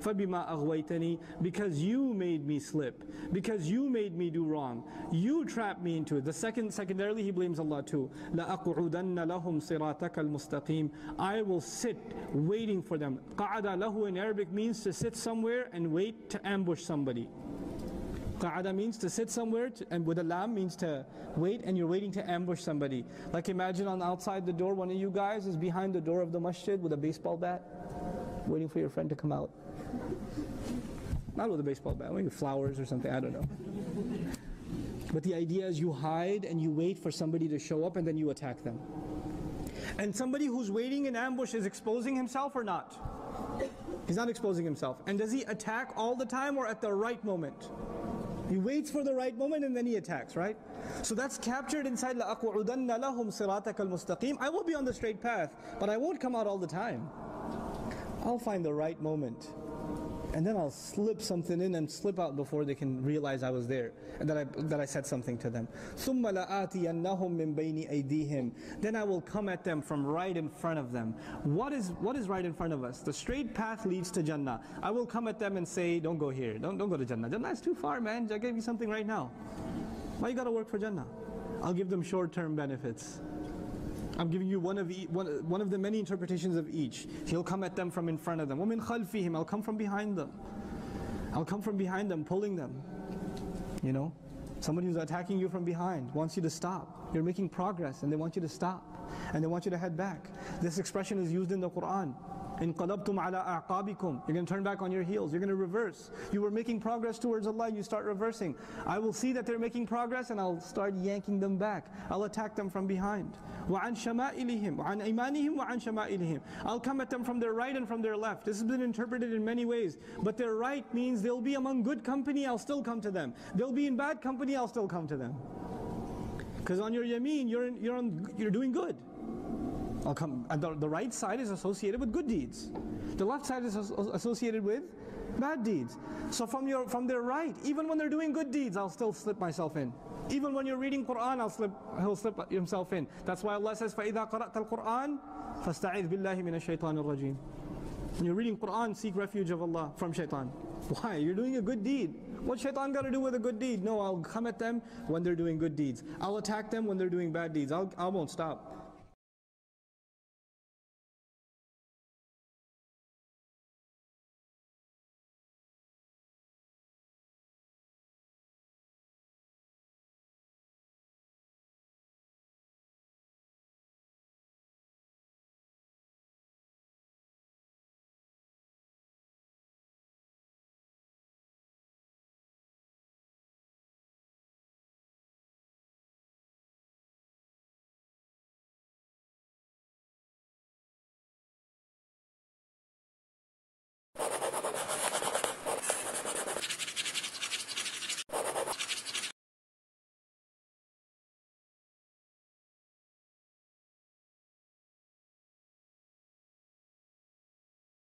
فَبِمَا أَغْوَيْتَنِي Because you made me slip. Because you made me do wrong. You trapped me into it. The second, secondarily, he blames Allah too. لَأَقْعُدَنَّ لَهُمْ صِرَاطَكَ الْمُسْتَقِيمِ I will sit waiting for them. قَعَدَ lahu in Arabic means to sit somewhere and wait to ambush somebody. Qa'ada means to sit somewhere, to, and with a lam means to wait and you're waiting to ambush somebody. Like imagine on outside the door, one of you guys is behind the door of the masjid with a baseball bat waiting for your friend to come out. Not with a baseball bat, maybe flowers or something, I don't know. But the idea is you hide and you wait for somebody to show up and then you attack them. And somebody who's waiting in ambush is exposing himself or not? He's not exposing himself. And does he attack all the time or at the right moment? He waits for the right moment and then he attacks, right? So that's captured inside لَأَقْعُدَنَّ لَهُمْ صِرَاطَكَ الْمُسْتَقِيمِ I will be on the straight path, but I won't come out all the time. I'll find the right moment. And then I'll slip something in and slip out before they can realize I was there and that I, that I said something to them. Then I will come at them from right in front of them. What is, what is right in front of us? The straight path leads to Jannah. I will come at them and say, Don't go here. Don't, don't go to Jannah. Jannah is too far, man. I gave you something right now. Why you gotta work for Jannah? I'll give them short term benefits. I'm giving you one of, e one, one of the many interpretations of each. He'll come at them from in front of them. وَمِنْ خَلْفِهِمْ I'll come from behind them. I'll come from behind them, pulling them. You know? Somebody who's attacking you from behind wants you to stop. You're making progress and they want you to stop. And they want you to head back. This expression is used in the Quran. انقلبتم على أعقابكم You're going to turn back on your heels. You're going to reverse. You were making progress towards Allah. You start reversing. I will see that they're making progress and I'll start yanking them back. I'll attack them from behind. وعن شمائلهم وعن إيمانهم وعن شمائلهم I'll come at them from their right and from their left. This has been interpreted in many ways. But their right means they'll be among good company. I'll still come to them. They'll be in bad company. I'll still come to them. Because on your yameen, you're, in, you're, on, you're doing good. I'll come, and the, the right side is associated with good deeds. The left side is associated with bad deeds. So from your from their right, even when they're doing good deeds, I'll still slip myself in. Even when you're reading Quran, I'll slip he'll slip himself in. That's why Allah says, فَإِذَا قَرَأْتَ الْقُرْآنِ فَاسْتَعِذْ بِاللَّهِ مِنَ الشَّيْطَانِ الرَّجِيمِ When you're reading Quran, seek refuge of Allah from shaitan. Why? You're doing a good deed. What shaitan got to do with a good deed? No, I'll come at them when they're doing good deeds. I'll attack them when they're doing bad deeds. I'll, I won't stop.